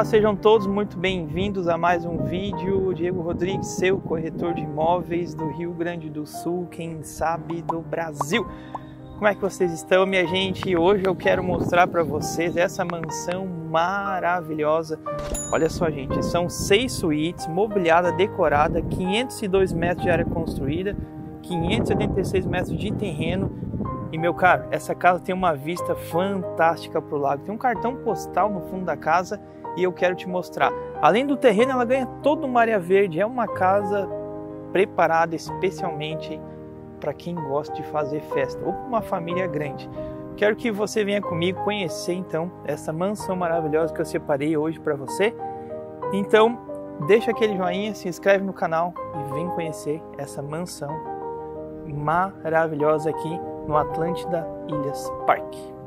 Olá, sejam todos muito bem-vindos a mais um vídeo. Diego Rodrigues, seu corretor de imóveis do Rio Grande do Sul, quem sabe do Brasil. Como é que vocês estão, minha gente? Hoje eu quero mostrar para vocês essa mansão maravilhosa. Olha só, gente, são seis suítes, mobiliada, decorada, 502 metros de área construída, 586 metros de terreno. E meu caro, essa casa tem uma vista fantástica para o lago. Tem um cartão postal no fundo da casa e eu quero te mostrar. Além do terreno, ela ganha toda uma área verde. É uma casa preparada especialmente para quem gosta de fazer festa ou para uma família grande. Quero que você venha comigo conhecer então essa mansão maravilhosa que eu separei hoje para você. Então, deixa aquele joinha, se inscreve no canal e vem conhecer essa mansão maravilhosa aqui no Atlântida Ilhas Park.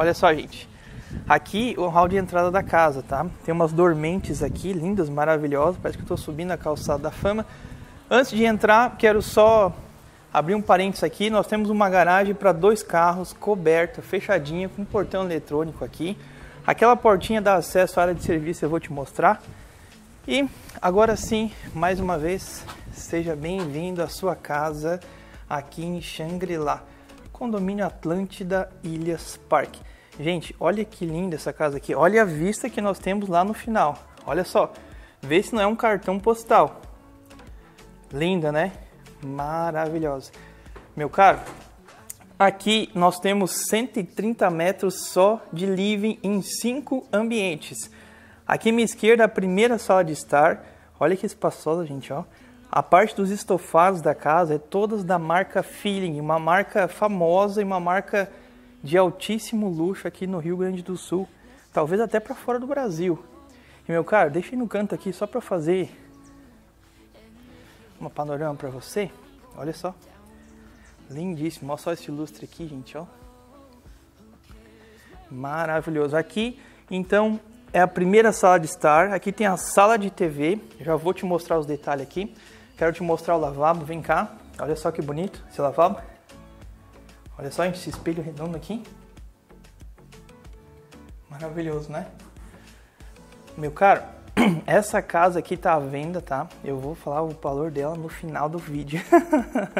Olha só, gente. Aqui o hall de entrada da casa, tá? Tem umas dormentes aqui, lindas, maravilhosas. Parece que eu estou subindo a calçada da fama. Antes de entrar, quero só abrir um parênteses aqui. Nós temos uma garagem para dois carros, coberta, fechadinha, com portão eletrônico aqui. Aquela portinha dá acesso à área de serviço, eu vou te mostrar. E agora sim, mais uma vez, seja bem-vindo à sua casa aqui em Xangri-Lá. Condomínio Atlântida Ilhas Park. Gente, olha que linda essa casa aqui. Olha a vista que nós temos lá no final. Olha só. Vê se não é um cartão postal. Linda, né? Maravilhosa. Meu caro, aqui nós temos 130 metros só de living em cinco ambientes. Aqui à minha esquerda, a primeira sala de estar. Olha que espaçosa, gente, ó. A parte dos estofados da casa é todas da marca Feeling, uma marca famosa e uma marca de altíssimo luxo aqui no Rio Grande do Sul, talvez até para fora do Brasil. E meu caro, deixei no canto aqui só para fazer uma panorama para você. Olha só. Lindíssimo. Olha só esse lustre aqui, gente, ó. Maravilhoso. Aqui, então, é a primeira sala de estar. Aqui tem a sala de TV. Já vou te mostrar os detalhes aqui. Quero te mostrar o lavabo. Vem cá. Olha só que bonito esse lavabo. Olha só esse espelho redondo aqui. Maravilhoso, né? Meu caro, essa casa aqui tá à venda, tá? Eu vou falar o valor dela no final do vídeo.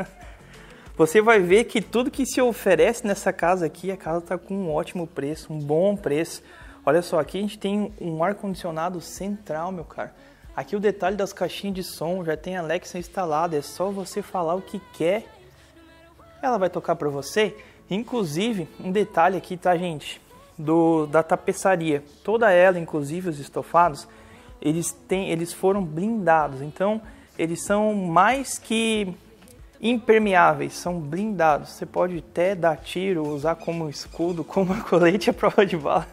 Você vai ver que tudo que se oferece nessa casa aqui, a casa tá com um ótimo preço, um bom preço. Olha só, aqui a gente tem um ar-condicionado central, meu caro. Aqui o detalhe das caixinhas de som, já tem Alexa instalada, é só você falar o que quer ela vai tocar para você. Inclusive, um detalhe aqui, tá, gente? Do, da tapeçaria. Toda ela, inclusive os estofados, eles, têm, eles foram blindados. Então, eles são mais que impermeáveis, são blindados. Você pode até dar tiro, usar como escudo, como colete à prova de bala.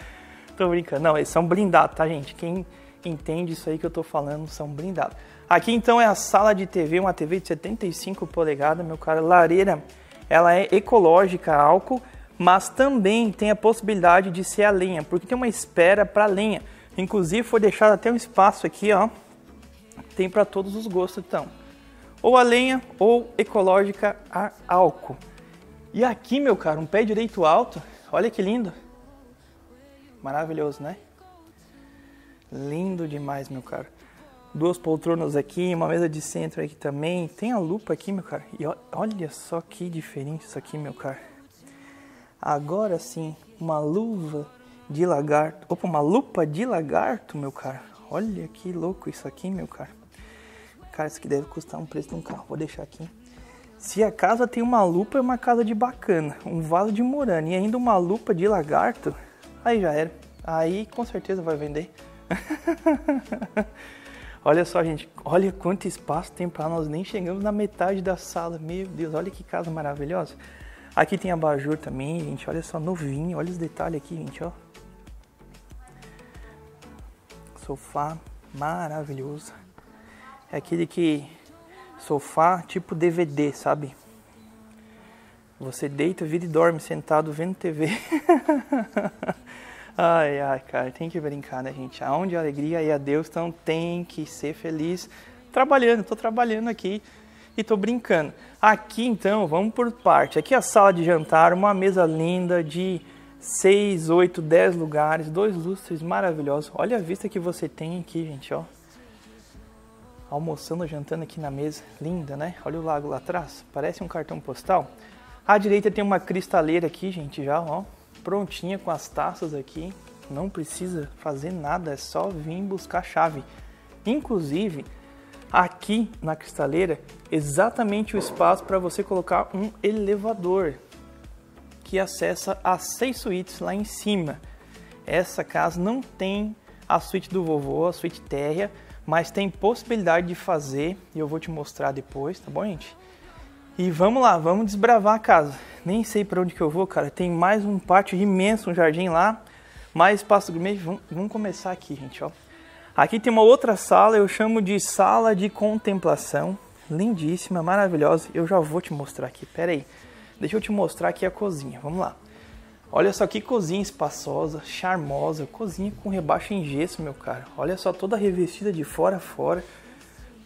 tô brincando. Não, eles são blindados, tá, gente? Quem entende isso aí que eu tô falando, são blindados. Aqui então é a sala de TV, uma TV de 75 polegadas, meu cara, lareira, ela é ecológica, álcool, mas também tem a possibilidade de ser a lenha, porque tem uma espera para lenha. Inclusive foi deixado até um espaço aqui, ó. Tem para todos os gostos, então. ou a lenha ou ecológica a álcool. E aqui, meu caro, um pé direito alto, olha que lindo. Maravilhoso, né? Lindo demais, meu caro. Duas poltronas aqui, uma mesa de centro aqui também. Tem a lupa aqui, meu caro. E olha só que diferente isso aqui, meu caro. Agora sim, uma luva de lagarto. Opa, uma lupa de lagarto, meu caro. Olha que louco isso aqui, meu caro. Cara, isso aqui deve custar um preço de um carro. Vou deixar aqui. Se a casa tem uma lupa, é uma casa de bacana. Um vaso de morana e ainda uma lupa de lagarto, aí já era. Aí com certeza vai vender. olha só, gente. Olha quanto espaço tem para nós. Nem chegamos na metade da sala. Meu Deus, olha que casa maravilhosa. Aqui tem abajur também, gente. Olha só, novinho. Olha os detalhes aqui, gente, ó. Sofá maravilhoso. É aquele que sofá tipo DVD, sabe? Você deita, vira e dorme sentado vendo TV. ai, ai, cara, tem que brincar, né, gente? Aonde a alegria e a Deus, então tem que ser feliz trabalhando. Tô trabalhando aqui e tô brincando. Aqui, então, vamos por parte. Aqui a sala de jantar, uma mesa linda de 6, 8, 10 lugares, dois lustres maravilhosos. Olha a vista que você tem aqui, gente, ó almoçando, jantando aqui na mesa. Linda, né? Olha o lago lá atrás. Parece um cartão postal. À direita tem uma cristaleira aqui, gente, já, ó. Prontinha com as taças aqui. Não precisa fazer nada, é só vir buscar a chave. Inclusive, aqui na cristaleira, exatamente o espaço para você colocar um elevador que acessa as seis suítes lá em cima. Essa casa não tem a suíte do vovô, a suíte térrea, mas tem possibilidade de fazer e eu vou te mostrar depois, tá bom, gente? E vamos lá, vamos desbravar a casa. Nem sei para onde que eu vou, cara. Tem mais um pátio imenso, um jardim lá, mais espaço gourmet. Vamos, vamos começar aqui, gente, ó. Aqui tem uma outra sala, eu chamo de sala de contemplação. Lindíssima, maravilhosa. Eu já vou te mostrar aqui. Pera aí. Deixa eu te mostrar aqui a cozinha. Vamos lá. Olha só que cozinha espaçosa, charmosa, cozinha com rebaixo em gesso, meu cara. Olha só toda revestida de fora a fora,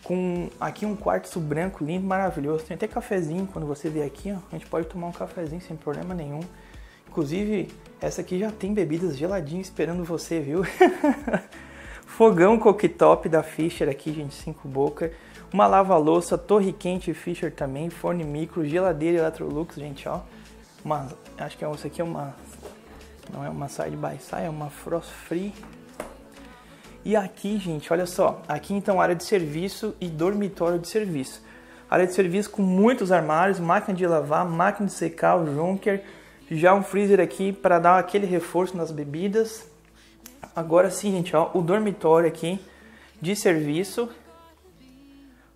com aqui um quarto branco lindo, maravilhoso. Tem até cafezinho quando você vier aqui, ó, a gente pode tomar um cafezinho sem problema nenhum. Inclusive, essa aqui já tem bebidas geladinhas esperando você, viu? Fogão cooktop da Fischer aqui, gente, cinco boca. Uma lava-louça, torre quente Fischer também, forno micro, geladeira Electrolux, gente, ó uma, acho que essa aqui é uma, não é uma side by side, é uma frost free. E aqui, gente, olha só, aqui então área de serviço e dormitório de serviço. Área de serviço com muitos armários, máquina de lavar, máquina de secar, o Junker, já um freezer aqui para dar aquele reforço nas bebidas. Agora sim, gente, ó, o dormitório aqui de serviço,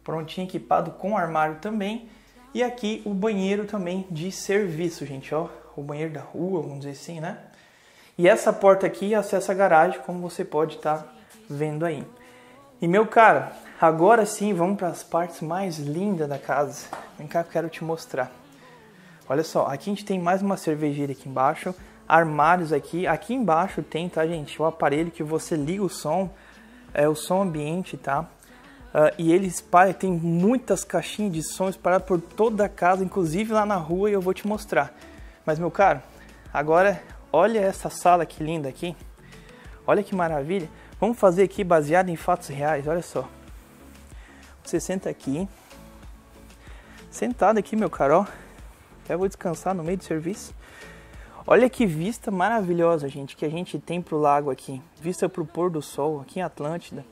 prontinho equipado com armário também. E aqui o banheiro também de serviço, gente, ó. O banheiro da rua, vamos dizer assim, né? E essa porta aqui acessa a garagem, como você pode estar tá vendo aí. E meu cara, agora sim vamos para as partes mais lindas da casa. Vem cá que eu quero te mostrar. Olha só, aqui a gente tem mais uma cervejeira aqui embaixo, armários aqui. Aqui embaixo tem, tá, gente, o aparelho que você liga o som, é o som ambiente, tá? Uh, e ele espalha, tem muitas caixinhas de som espalhadas por toda a casa, inclusive lá na rua, e eu vou te mostrar. Mas, meu caro, agora olha essa sala que linda aqui. Olha que maravilha. Vamos fazer aqui baseado em fatos reais, olha só. Você senta aqui. Sentado aqui, meu caro, ó. Até vou descansar no meio do serviço. Olha que vista maravilhosa, gente, que a gente tem pro lago aqui. Vista pro pôr do sol aqui em Atlântida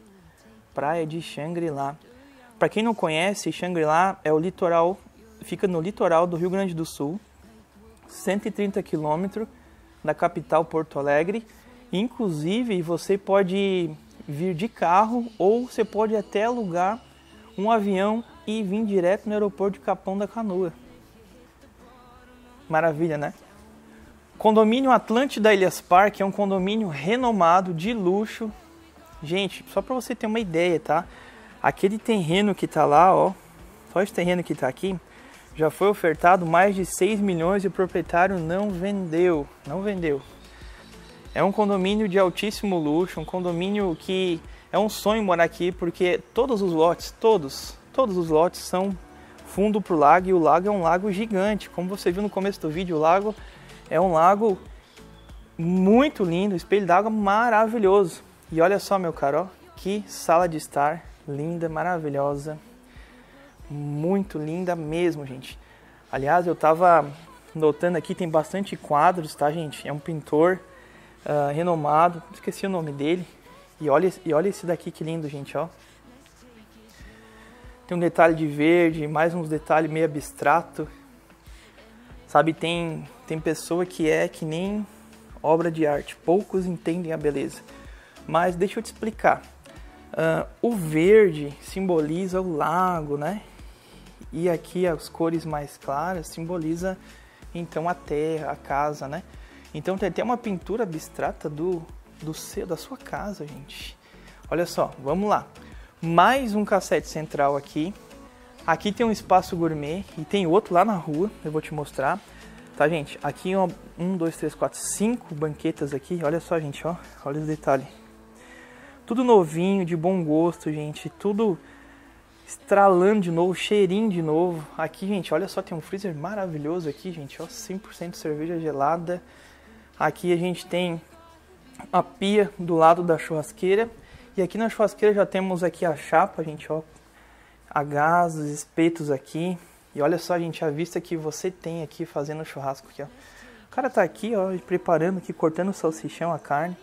praia de Xangri-Lá. Para quem não conhece, Xangri-Lá é o litoral, fica no litoral do Rio Grande do Sul, 130 quilômetros da capital Porto Alegre. Inclusive, você pode vir de carro ou você pode até alugar um avião e vir direto no aeroporto de Capão da Canoa. Maravilha, né? Condomínio Atlântida Ilhas Parque é um condomínio renomado de luxo Gente, só para você ter uma ideia, tá? Aquele terreno que tá lá, ó, só esse terreno que tá aqui, já foi ofertado mais de 6 milhões e o proprietário não vendeu, não vendeu. É um condomínio de altíssimo luxo, um condomínio que é um sonho morar aqui porque todos os lotes, todos, todos os lotes são fundo pro lago e o lago é um lago gigante. Como você viu no começo do vídeo, o lago é um lago muito lindo, espelho d'água maravilhoso. E olha só, meu caro, que sala de estar linda, maravilhosa. Muito linda mesmo, gente. Aliás, eu tava notando aqui, tem bastante quadros, tá, gente? É um pintor uh, renomado, esqueci o nome dele. E olha, e olha esse daqui que lindo, gente, ó. Tem um detalhe de verde, mais uns detalhes meio abstrato. Sabe, tem, tem pessoa que é que nem obra de arte. Poucos entendem a beleza. Mas deixa eu te explicar. Uh, o verde simboliza o lago, né? E aqui as cores mais claras simboliza então a terra, a casa, né? Então tem até uma pintura abstrata do, do seu, da sua casa, gente. Olha só, vamos lá mais um cassete central aqui. Aqui tem um espaço gourmet e tem outro lá na rua, eu vou te mostrar. Tá, gente? Aqui, ó, um, dois, três, quatro, cinco banquetas aqui. Olha só, gente, ó. Olha os detalhes. Tudo novinho, de bom gosto, gente. Tudo estralando de novo, cheirinho de novo. Aqui, gente, olha só, tem um freezer maravilhoso aqui, gente, ó. 100% cerveja gelada. Aqui a gente tem a pia do lado da churrasqueira. E aqui na churrasqueira já temos aqui a chapa, gente, ó, a gás, os espetos aqui. E olha só, gente, a vista que você tem aqui fazendo churrasco aqui, ó. O cara tá aqui, ó, preparando aqui, cortando o salsichão, a carne.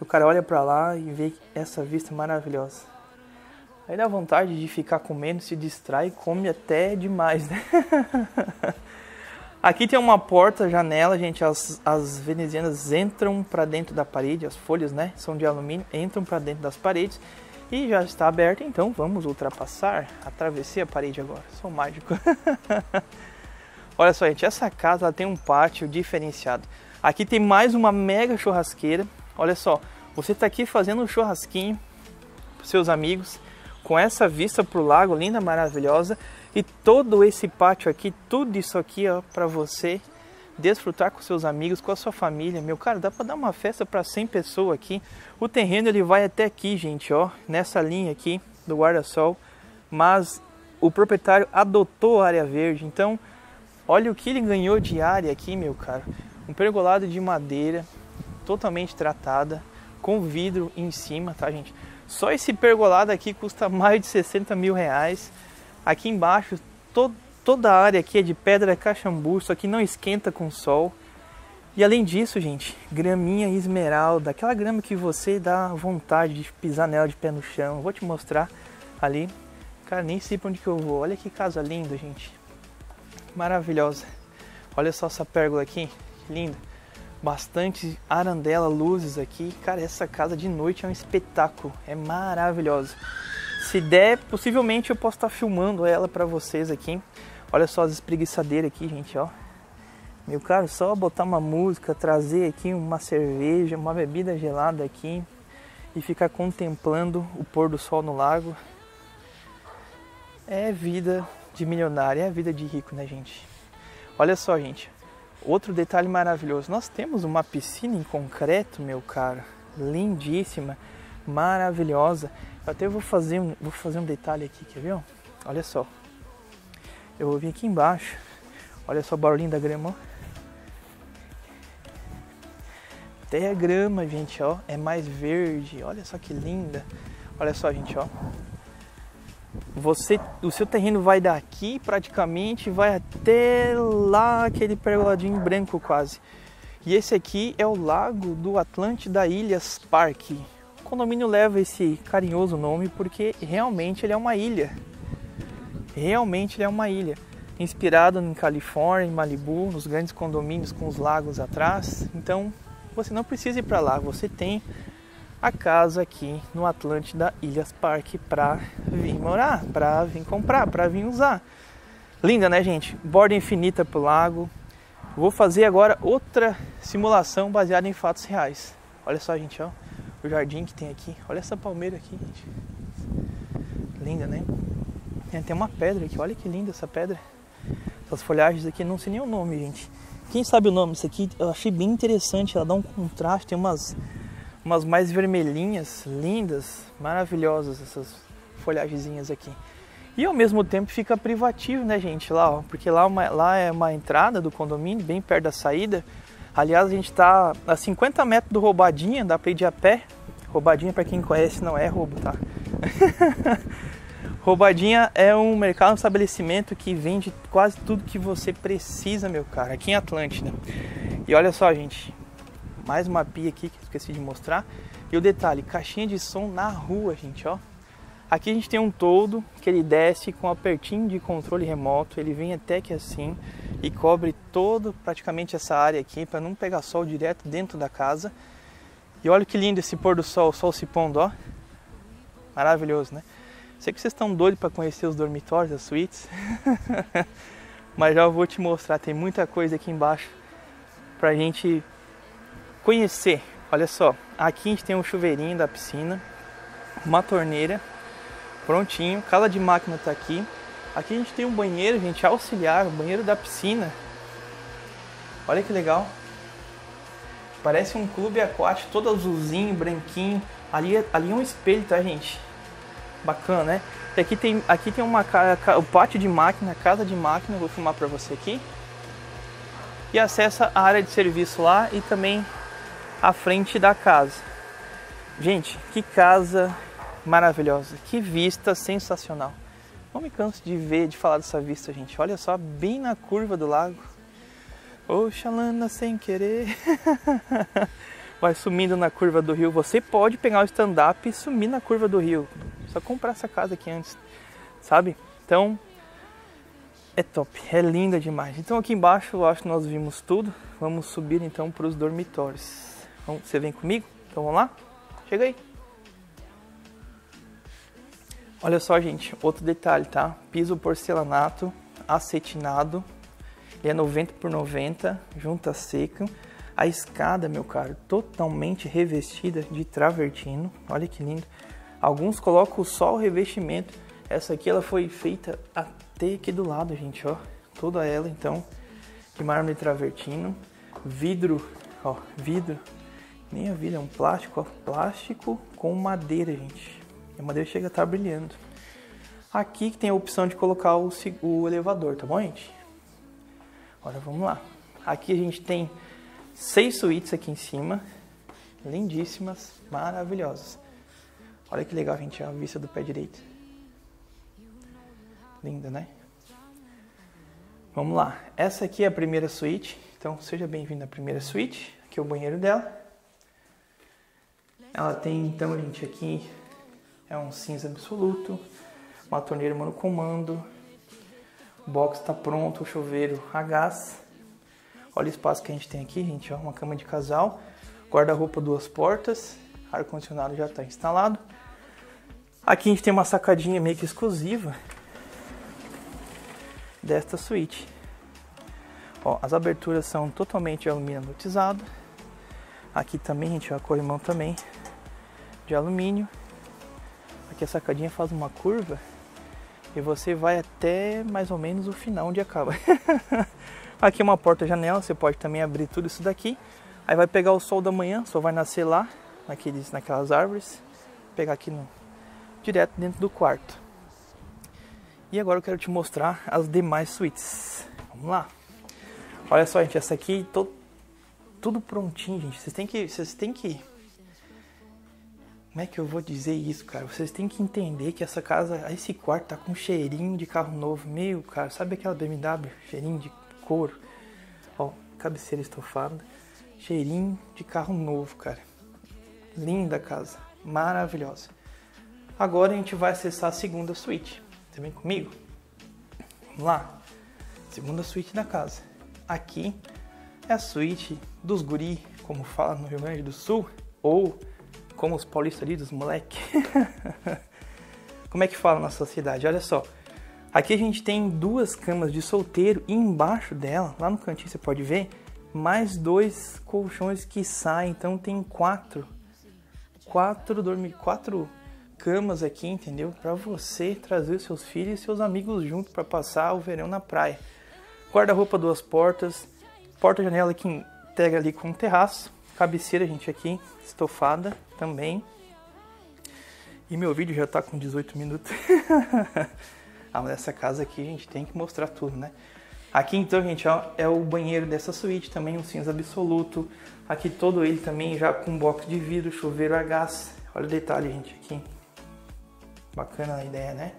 E o cara olha para lá e vê essa vista maravilhosa. Aí dá vontade de ficar comendo, se distrai come até demais, né? Aqui tem uma porta, janela, gente. As, as venezianas entram para dentro da parede, as folhas, né? São de alumínio, entram para dentro das paredes e já está aberta. Então vamos ultrapassar, atravessar a parede agora. Sou mágico. Olha só, gente, essa casa tem um pátio diferenciado. Aqui tem mais uma mega churrasqueira. Olha só, você está aqui fazendo um churrasquinho para seus amigos com essa vista para o lago linda, maravilhosa. E todo esse pátio aqui, tudo isso aqui, ó, para você desfrutar com seus amigos, com a sua família. Meu cara, dá para dar uma festa para 100 pessoas aqui. O terreno ele vai até aqui, gente, ó, nessa linha aqui do guarda-sol, mas o proprietário adotou a área verde. Então, olha o que ele ganhou de área aqui, meu cara. Um pergolado de madeira, totalmente tratada, com vidro em cima, tá, gente? Só esse pergolado aqui custa mais de 60 mil reais. Aqui embaixo, to toda a área aqui é de pedra caxambu, isso aqui não esquenta com sol. E além disso, gente, graminha esmeralda, aquela grama que você dá vontade de pisar nela de pé no chão. vou te mostrar ali. Cara, nem sei pra onde que eu vou. Olha que casa linda, gente. Maravilhosa. Olha só essa pérgola aqui, linda. Bastante arandela, luzes aqui. Cara, essa casa de noite é um espetáculo. É maravilhosa. Se der, possivelmente eu posso estar filmando ela para vocês aqui. Olha só as espreguiçadeiras aqui, gente, ó. Meu caro, só botar uma música, trazer aqui uma cerveja, uma bebida gelada aqui e ficar contemplando o pôr do sol no lago. É vida de milionário, é vida de rico, né, gente? Olha só, gente. Outro detalhe maravilhoso. Nós temos uma piscina em concreto, meu caro. Lindíssima, maravilhosa. Até vou fazer um, vou fazer um detalhe aqui, quer ver? Olha só. Eu vou vir aqui embaixo. Olha só o barulhinho da grama. Até a grama, gente, ó, é mais verde. Olha só que linda. Olha só, gente, ó. Você, o seu terreno vai daqui praticamente, vai até lá aquele pergoladinho branco quase. E esse aqui é o lago do Atlântida Ilhas Parque condomínio leva esse carinhoso nome porque realmente ele é uma ilha. Realmente ele é uma ilha. Inspirado em Califórnia, em Malibu, nos grandes condomínios com os lagos atrás. Então você não precisa ir para lá, você tem a casa aqui no Atlântida Ilhas Parque para vir morar, para vir comprar, para vir usar. Linda, né, gente? Borda infinita pro lago. Vou fazer agora outra simulação baseada em fatos reais. Olha só, gente, ó o jardim que tem aqui. Olha essa palmeira aqui, gente. Linda, né? Tem até uma pedra aqui. Olha que linda essa pedra. Essas folhagens aqui, não sei nem o nome, gente. Quem sabe o nome? Isso aqui eu achei bem interessante. Ela dá um contraste. Tem umas, umas mais vermelhinhas, lindas, maravilhosas essas folhagenzinhas aqui. E ao mesmo tempo fica privativo, né, gente? Lá, ó, porque lá, uma, lá é uma entrada do condomínio, bem perto da saída. Aliás, a gente está a 50 metros do Roubadinha, dá para ir de a pé. Roubadinha, para quem conhece, não é roubo, tá? Roubadinha é um mercado, um estabelecimento que vende quase tudo que você precisa, meu cara, aqui em Atlântida. E olha só, gente, mais uma pia aqui que esqueci de mostrar. E o detalhe, caixinha de som na rua, gente, ó. Aqui a gente tem um todo que ele desce com apertinho de controle remoto, ele vem até que assim e cobre todo praticamente essa área aqui para não pegar sol direto dentro da casa. E olha que lindo esse pôr do sol, o sol se pondo, ó. Maravilhoso, né? Sei que vocês estão doidos para conhecer os dormitórios, as suítes. Mas já vou te mostrar, tem muita coisa aqui embaixo pra gente conhecer. Olha só, aqui a gente tem um chuveirinho da piscina, uma torneira prontinho. Cala de máquina está aqui. Aqui a gente tem um banheiro, gente, auxiliar, o banheiro da piscina. Olha que legal. Parece um clube aquático, todo azulzinho, branquinho. Ali, é, ali é um espelho, tá, gente? Bacana, né? E aqui tem, aqui tem uma, o pátio de máquina, casa de máquina, vou filmar para você aqui. E acessa a área de serviço lá e também a frente da casa. Gente, que casa maravilhosa. Que vista sensacional. Não me canso de ver, de falar dessa vista, gente. Olha só, bem na curva do lago. Oxalana sem querer. Vai sumindo na curva do rio. Você pode pegar o stand-up e sumir na curva do rio. Só comprar essa casa aqui antes, sabe? Então, é top, é linda demais. Então aqui embaixo eu acho que nós vimos tudo. Vamos subir então para os dormitórios. Você vem comigo? Então vamos lá? Chega aí. Olha só, gente, outro detalhe, tá? Piso porcelanato, acetinado, ele é 90 por 90, junta seca. A escada, meu caro, totalmente revestida de travertino. Olha que lindo. Alguns colocam só o revestimento. Essa aqui ela foi feita até aqui do lado, gente, ó. Toda ela, então, de mármore travertino. Vidro, ó, vidro. Nem a vidro, é um plástico, ó. Plástico com madeira, gente. A madeira chega a estar tá brilhando. Aqui que tem a opção de colocar o, o elevador, tá bom, gente? Agora vamos lá. Aqui a gente tem seis suítes aqui em cima, lindíssimas, maravilhosas. Olha que legal, gente, a vista do pé direito. Linda, né? Vamos lá. Essa aqui é a primeira suíte, então seja bem-vindo à primeira suíte. Aqui é o banheiro dela. Ela tem, então, gente, aqui é um cinza absoluto, uma torneira monocomando, box está pronto, o chuveiro a gás. Olha o espaço que a gente tem aqui, gente, ó, uma cama de casal, guarda-roupa duas portas, ar-condicionado já está instalado. Aqui a gente tem uma sacadinha meio que exclusiva desta suíte. Ó, as aberturas são totalmente de alumínio anotizado. Aqui também, gente, ó, a corrimão também de alumínio. Aqui a sacadinha faz uma curva e você vai até mais ou menos o final onde acaba. aqui é uma porta-janela, você pode também abrir tudo isso daqui. Aí vai pegar o sol da manhã, só vai nascer lá, naqueles, naquelas árvores. Pegar aqui no, direto dentro do quarto. E agora eu quero te mostrar as demais suítes. Vamos lá. Olha só, gente, essa aqui tô, tudo prontinho, gente. Vocês têm que, vocês têm que como é que eu vou dizer isso, cara? Vocês têm que entender que essa casa, esse quarto tá com cheirinho de carro novo. Meu, cara, sabe aquela BMW? Cheirinho de couro. Ó, cabeceira estofada. Cheirinho de carro novo, cara. Linda casa. Maravilhosa. Agora a gente vai acessar a segunda suíte. Você vem comigo? Vamos lá. Segunda suíte da casa. Aqui é a suíte dos guri, como fala no Rio Grande do Sul, ou como os paulistas ali, dos moleque. como é que fala na sociedade? Olha só. Aqui a gente tem duas camas de solteiro e embaixo dela, lá no cantinho você pode ver, mais dois colchões que saem. Então tem quatro, quatro dormir, quatro camas aqui, entendeu? Para você trazer os seus filhos e seus amigos junto para passar o verão na praia. Guarda-roupa duas portas, porta-janela que integra ali com um terraço, cabeceira gente aqui estofada também. E meu vídeo já tá com 18 minutos. Ah, mas essa casa aqui a gente tem que mostrar tudo, né? Aqui então, gente, ó, é o banheiro dessa suíte, também um cinza absoluto. Aqui todo ele também já com box de vidro, chuveiro a gás. Olha o detalhe, gente, aqui. Bacana a ideia, né?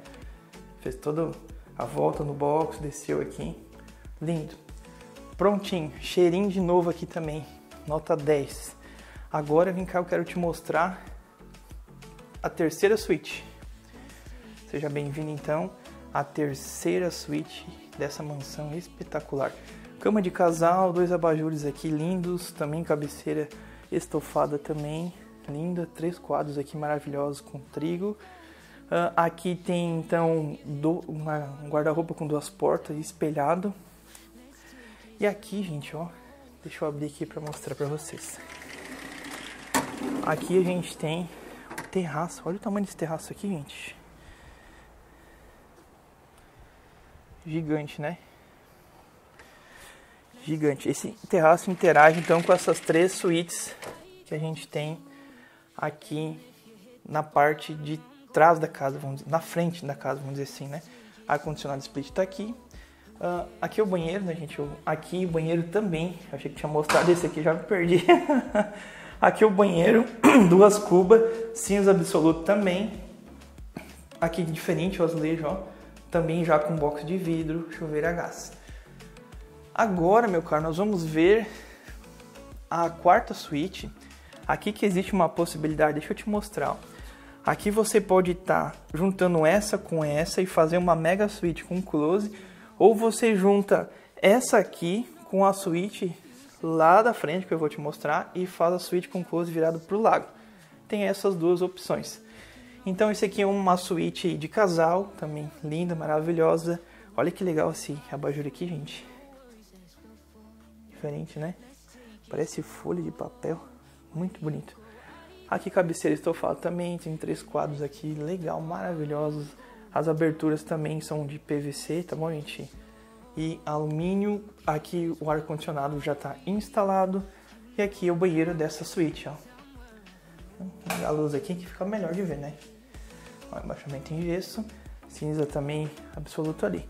Fez toda a volta no box, desceu aqui. Lindo. Prontinho, cheirinho de novo aqui também. Nota 10. Agora vem cá, eu quero te mostrar a terceira suíte. Seja bem-vindo então à terceira suíte dessa mansão espetacular. Cama de casal, dois abajures aqui lindos, também cabeceira estofada também, linda, três quadros aqui maravilhosos com trigo. Uh, aqui tem então do, uma, um guarda-roupa com duas portas espelhado. E aqui, gente, ó, deixa eu abrir aqui para mostrar para vocês. Aqui a gente tem o terraço. Olha o tamanho desse terraço aqui, gente. Gigante, né? Gigante. Esse terraço interage então com essas três suítes que a gente tem aqui na parte de trás da casa, vamos dizer, na frente da casa, vamos dizer assim, né? Ar-condicionado split está aqui. Uh, aqui é o banheiro, né, gente? Aqui o banheiro também. Achei que tinha mostrado esse aqui, já me perdi. aqui o banheiro, duas cubas, cinza absoluto também. Aqui diferente o azulejo, ó. Também já com box de vidro, chuveiro a gás. Agora, meu caro, nós vamos ver a quarta suíte. Aqui que existe uma possibilidade, deixa eu te mostrar. Aqui você pode estar tá juntando essa com essa e fazer uma mega suíte com close, ou você junta essa aqui com a suíte lá da frente que eu vou te mostrar e faz a suíte com close virado para o lago. Tem essas duas opções. Então esse aqui é uma suíte de casal, também linda, maravilhosa. Olha que legal esse abajur aqui, gente. Diferente, né? Parece folha de papel. Muito bonito. Aqui cabeceira estofada também, tem três quadros aqui, legal, maravilhosos. As aberturas também são de PVC, tá bom, gente? E alumínio. Aqui o ar-condicionado já está instalado. E aqui é o banheiro dessa suíte, ó. A luz aqui que fica melhor de ver, né? Ó, embaixamento em gesso. Cinza também absoluto ali.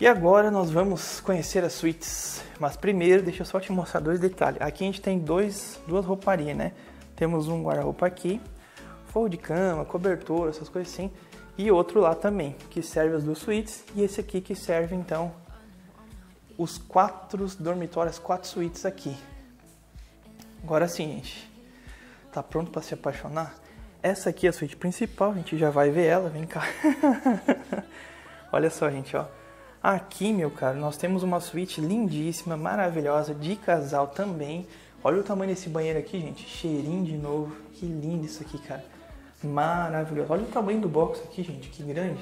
E agora nós vamos conhecer as suítes. Mas primeiro, deixa eu só te mostrar dois detalhes. Aqui a gente tem dois, duas rouparias, né? Temos um guarda-roupa aqui, forro de cama, cobertor, essas coisas assim. E outro lá também, que serve as duas suítes. E esse aqui que serve, então, os quatro dormitórios, quatro suítes aqui. Agora sim, gente. Tá pronto para se apaixonar? Essa aqui é a suíte principal, a gente já vai ver ela, vem cá. Olha só, gente, ó. Aqui, meu caro, nós temos uma suíte lindíssima, maravilhosa, de casal também. Olha o tamanho desse banheiro aqui, gente. Cheirinho de novo. Que lindo isso aqui, cara. Maravilhoso. Olha o tamanho do box aqui, gente. Que grande.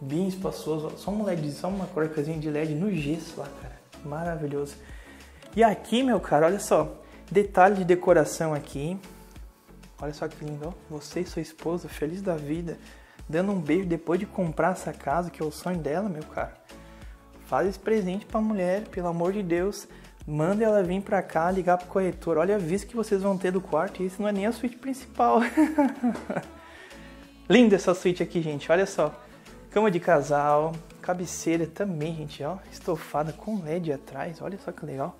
Bem espaçoso. Só um LED, só uma corcazinha de LED no gesso lá, cara. Maravilhoso. E aqui, meu cara, olha só. Detalhe de decoração aqui. Olha só que lindo, ó. Você e sua esposa, feliz da vida, dando um beijo depois de comprar essa casa, que é o sonho dela, meu cara. Faz esse presente pra mulher, pelo amor de Deus. Manda ela vir pra cá, ligar pro corretor. Olha a vista que vocês vão ter do quarto. E isso não é nem a suíte principal. Linda essa suíte aqui, gente. Olha só. Cama de casal. Cabeceira também, gente. Ó, estofada com LED atrás. Olha só que legal.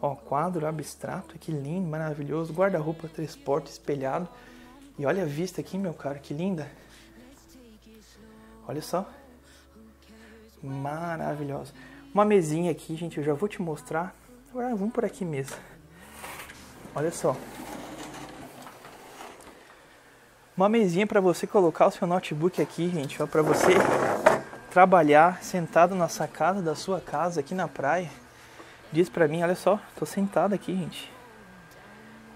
Ó, quadro abstrato. Que lindo, maravilhoso. Guarda-roupa três portas espelhado. E olha a vista aqui, meu cara. Que linda. Olha só. Maravilhosa. Uma mesinha aqui, gente. Eu já vou te mostrar Agora vamos por aqui mesmo. Olha só. Uma mesinha para você colocar o seu notebook aqui, gente, para você trabalhar sentado na sacada da sua casa aqui na praia. Diz para mim, olha só, tô sentado aqui, gente.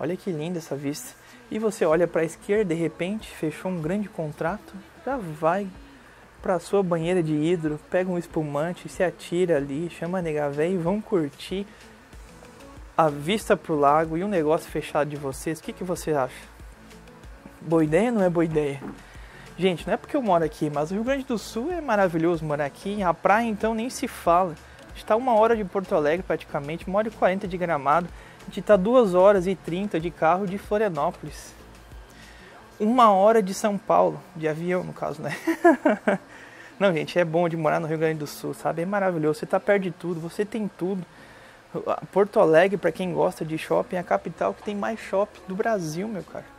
Olha que linda essa vista. E você olha para a esquerda, de repente, fechou um grande contrato, já vai para sua banheira de hidro, pega um espumante, se atira ali, chama a nega véia e vão curtir a vista para o lago e um negócio fechado de vocês, o que, que você acha? Boa ideia ou não é boa ideia? Gente, não é porque eu moro aqui, mas o Rio Grande do Sul é maravilhoso morar aqui. A praia então nem se fala. A gente está uma hora de Porto Alegre praticamente, uma hora e quarenta de Gramado. A gente está duas horas e trinta de carro de Florianópolis. Uma hora de São Paulo, de avião no caso, né? Não, gente, é bom de morar no Rio Grande do Sul, sabe? É maravilhoso. Você tá perto de tudo, você tem tudo. Porto Alegre, para quem gosta de shopping, é a capital que tem mais shopping do Brasil, meu cara.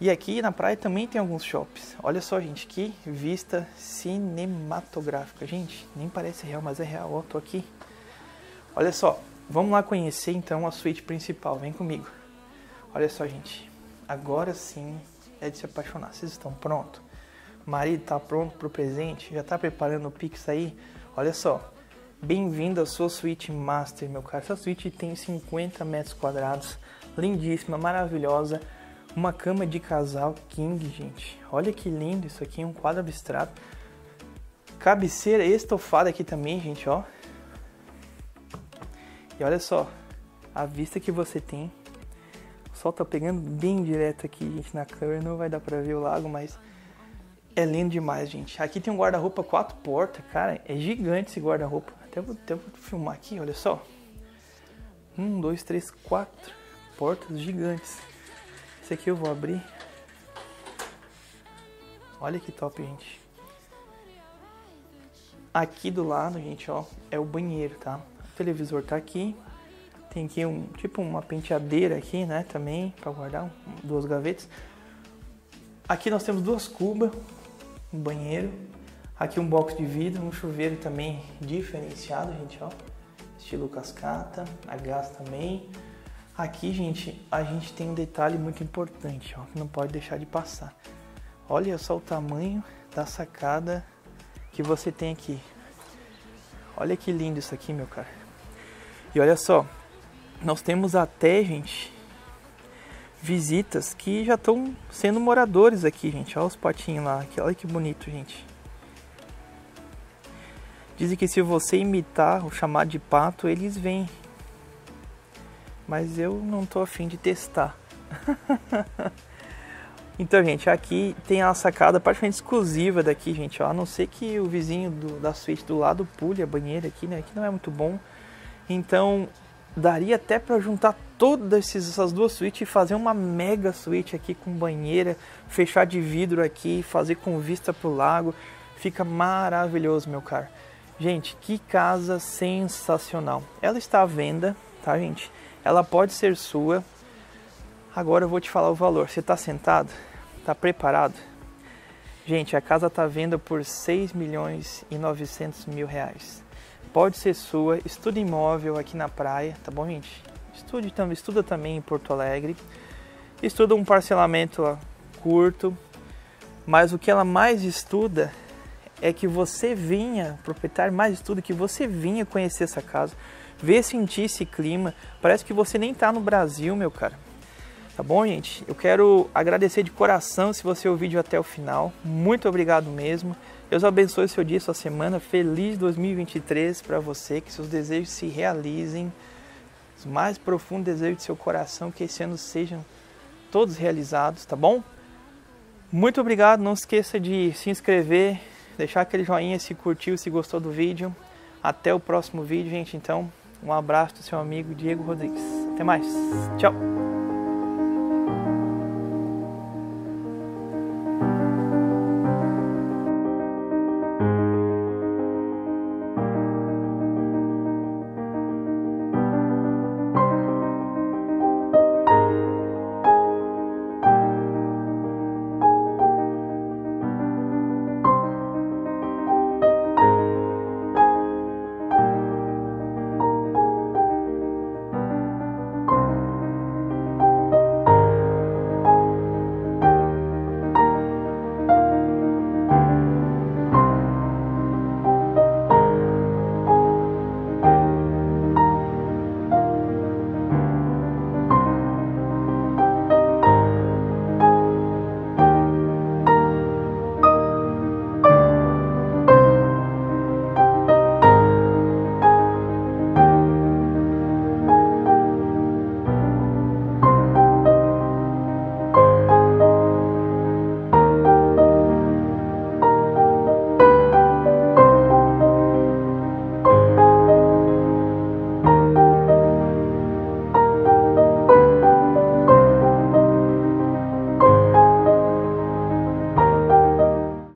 E aqui na praia também tem alguns shops. Olha só, gente, que vista cinematográfica. Gente, nem parece real, mas é real. Ó, tô aqui. Olha só, vamos lá conhecer então a suíte principal. Vem comigo. Olha só, gente. Agora sim é de se apaixonar. Vocês estão prontos? Marido tá pronto pro presente? Já tá preparando o Pix aí? Olha só. Bem-vindo à sua suíte master, meu cara. Essa suíte tem 50 metros quadrados. Lindíssima, maravilhosa uma cama de casal king, gente. Olha que lindo isso aqui, um quadro abstrato. Cabeceira estofada aqui também, gente, ó. E olha só, a vista que você tem. O sol tá pegando bem direto aqui, gente, na câmera. Não vai dar pra ver o lago, mas é lindo demais, gente. Aqui tem um guarda-roupa quatro portas, cara. É gigante esse guarda-roupa. Até vou, até vou filmar aqui, olha só. Um, dois, três, quatro portas gigantes. Esse aqui eu vou abrir. Olha que top, gente. Aqui do lado, gente, ó, é o banheiro, tá? O televisor tá aqui. Tem aqui um tipo uma penteadeira aqui, né, também para guardar duas gavetas. Aqui nós temos duas cubas, um banheiro. Aqui um box de vidro, um chuveiro também diferenciado, gente, ó. Estilo cascata, a gás também. Aqui, gente, a gente tem um detalhe muito importante, ó, que não pode deixar de passar. Olha só o tamanho da sacada que você tem aqui. Olha que lindo isso aqui, meu cara. E olha só, nós temos até, gente, visitas que já estão sendo moradores aqui, gente. Olha os potinhos lá. Olha que bonito, gente. Dizem que se você imitar o chamado de pato, eles vêm mas eu não tô afim de testar. então, gente, aqui tem a sacada praticamente exclusiva daqui, gente, ó, a não ser que o vizinho do, da suíte do lado pule a banheira aqui, né, aqui não é muito bom. Então, daria até para juntar todas essas duas suítes e fazer uma mega suíte aqui com banheira, fechar de vidro aqui, fazer com vista pro lago. Fica maravilhoso, meu caro. Gente, que casa sensacional. Ela está à venda, tá, gente? ela pode ser sua. Agora eu vou te falar o valor. Você está sentado? Está preparado? Gente, a casa está venda por 6 milhões e 900 mil reais. Pode ser sua. Estuda imóvel aqui na praia, tá bom, gente? Estude, estuda também em Porto Alegre. Estuda um parcelamento curto. Mas o que ela mais estuda é que você vinha, proprietário mais estuda, que você vinha conhecer essa casa ver, sentir esse clima. Parece que você nem tá no Brasil, meu cara. Tá bom, gente? Eu quero agradecer de coração se você ouviu o vídeo até o final. Muito obrigado mesmo. Deus abençoe seu dia, sua semana. Feliz 2023 para você. Que seus desejos se realizem. Os mais profundos desejos de seu coração, que esse ano sejam todos realizados, tá bom? Muito obrigado. Não esqueça de se inscrever, deixar aquele joinha se curtiu, se gostou do vídeo. Até o próximo vídeo, gente. Então, um abraço do seu amigo Diego Rodrigues. Até mais. Tchau.